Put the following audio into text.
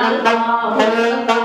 Tâm tư.